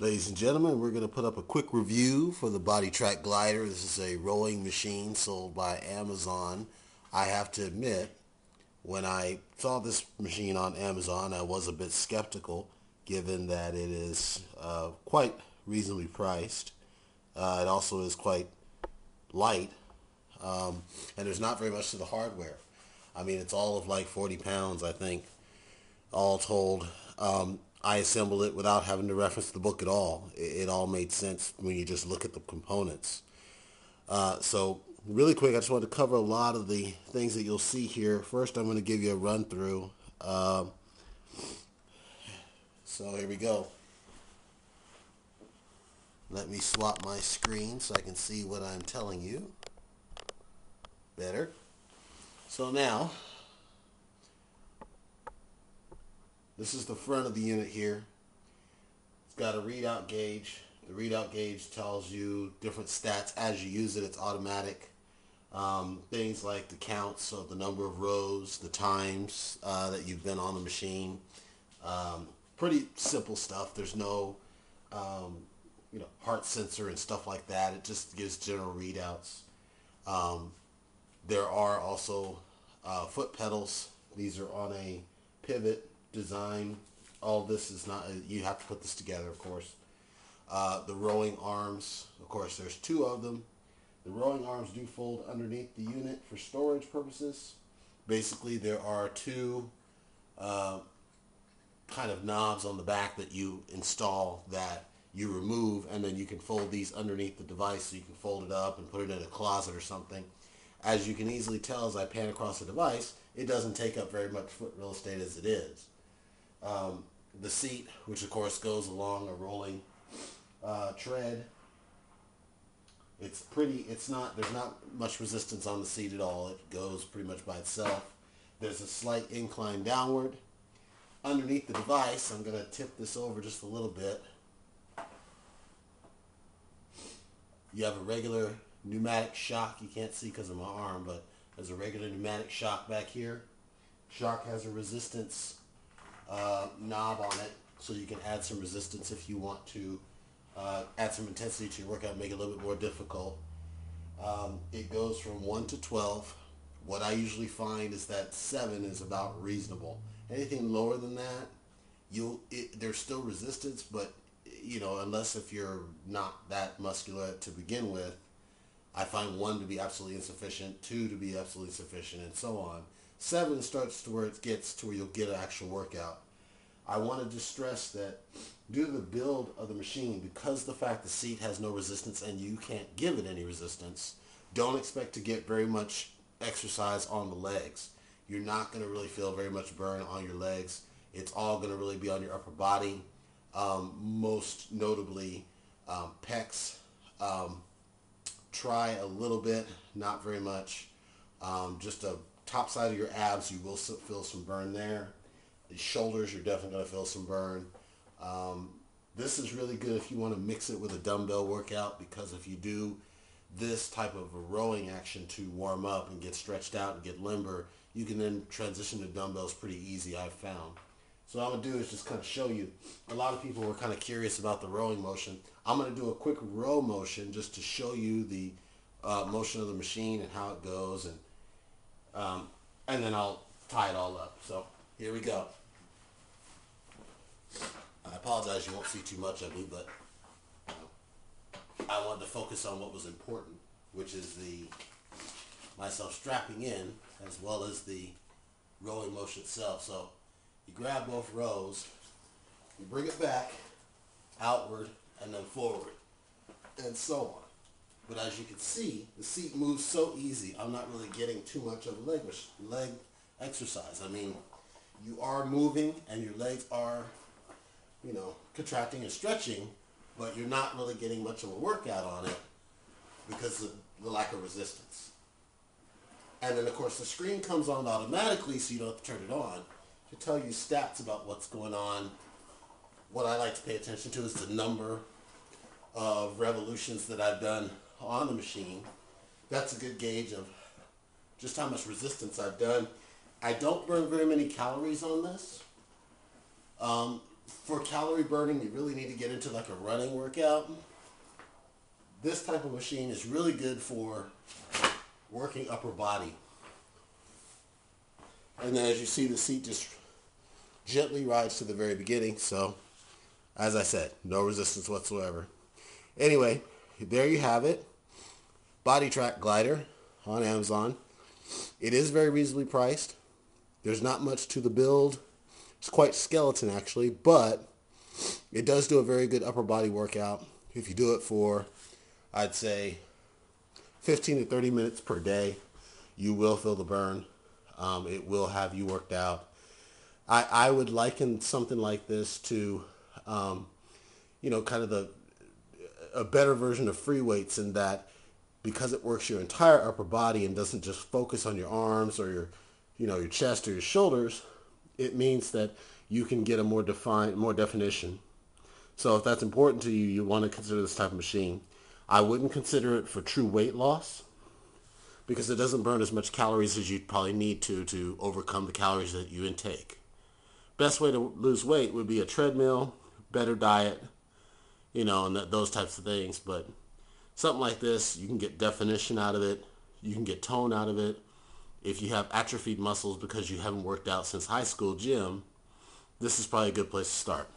Ladies and gentlemen, we're going to put up a quick review for the BodyTrac Glider. This is a rowing machine sold by Amazon. I have to admit, when I saw this machine on Amazon, I was a bit skeptical given that it is uh, quite reasonably priced. Uh, it also is quite light, um, and there's not very much to the hardware. I mean, it's all of like 40 pounds, I think, all told. Um, I assembled it without having to reference the book at all. It, it all made sense when you just look at the components. Uh, so really quick, I just want to cover a lot of the things that you'll see here. First, I'm going to give you a run through. Um, so here we go. Let me swap my screen so I can see what I'm telling you. Better. So now, This is the front of the unit here. It's got a readout gauge. The readout gauge tells you different stats as you use it. It's automatic. Um, things like the counts so the number of rows, the times uh, that you've been on the machine. Um, pretty simple stuff. There's no, um, you know, heart sensor and stuff like that. It just gives general readouts. Um, there are also uh, foot pedals. These are on a pivot design. All this is not, you have to put this together, of course. Uh, the rowing arms, of course, there's two of them. The rowing arms do fold underneath the unit for storage purposes. Basically, there are two uh, kind of knobs on the back that you install that you remove, and then you can fold these underneath the device so you can fold it up and put it in a closet or something. As you can easily tell as I pan across the device, it doesn't take up very much foot real estate as it is. Um, the seat, which of course goes along a rolling uh, tread. It's pretty, it's not, there's not much resistance on the seat at all. It goes pretty much by itself. There's a slight incline downward. Underneath the device, I'm going to tip this over just a little bit. You have a regular pneumatic shock. You can't see because of my arm, but there's a regular pneumatic shock back here. Shock has a resistance uh, knob on it so you can add some resistance if you want to uh, add some intensity to your workout, make it a little bit more difficult. Um, it goes from 1 to 12. What I usually find is that 7 is about reasonable. Anything lower than that, you'll it, there's still resistance, but you know, unless if you're not that muscular to begin with, I find 1 to be absolutely insufficient, 2 to be absolutely sufficient, and so on. Seven starts to where it gets to where you'll get an actual workout. I wanted to stress that due to the build of the machine, because the fact the seat has no resistance and you can't give it any resistance, don't expect to get very much exercise on the legs. You're not going to really feel very much burn on your legs. It's all going to really be on your upper body, um, most notably um, pecs. Um, try a little bit, not very much. Um, just a top side of your abs, you will feel some burn there. The shoulders, you're definitely going to feel some burn. Um, this is really good if you want to mix it with a dumbbell workout because if you do this type of a rowing action to warm up and get stretched out and get limber, you can then transition to dumbbells pretty easy, I've found. So what I'm going to do is just kind of show you. A lot of people were kind of curious about the rowing motion. I'm going to do a quick row motion just to show you the uh, motion of the machine and how it goes and um, and then I'll tie it all up. So here we go. I apologize you won't see too much of me, but I wanted to focus on what was important, which is the myself strapping in as well as the rowing motion itself. So you grab both rows, you bring it back, outward, and then forward, and so on. But as you can see, the seat moves so easy. I'm not really getting too much of a leg, leg exercise. I mean, you are moving and your legs are, you know, contracting and stretching, but you're not really getting much of a workout on it because of the lack of resistance. And then, of course, the screen comes on automatically, so you don't have to turn it on to tell you stats about what's going on. What I like to pay attention to is the number of revolutions that I've done on the machine. That's a good gauge of just how much resistance I've done. I don't burn very many calories on this. Um, for calorie burning, you really need to get into like a running workout. This type of machine is really good for working upper body. And then as you see, the seat just gently rides to the very beginning. So, as I said, no resistance whatsoever. Anyway, there you have it. BodyTrac glider on Amazon. It is very reasonably priced. There's not much to the build. It's quite skeleton actually, but it does do a very good upper body workout. If you do it for, I'd say, 15 to 30 minutes per day, you will feel the burn. Um, it will have you worked out. I, I would liken something like this to, um, you know, kind of the a better version of free weights in that because it works your entire upper body and doesn't just focus on your arms or your, you know, your chest or your shoulders, it means that you can get a more defined, more definition. So if that's important to you, you want to consider this type of machine. I wouldn't consider it for true weight loss because it doesn't burn as much calories as you'd probably need to to overcome the calories that you intake. Best way to lose weight would be a treadmill, better diet, you know, and those types of things. But something like this, you can get definition out of it. You can get tone out of it. If you have atrophied muscles because you haven't worked out since high school gym, this is probably a good place to start.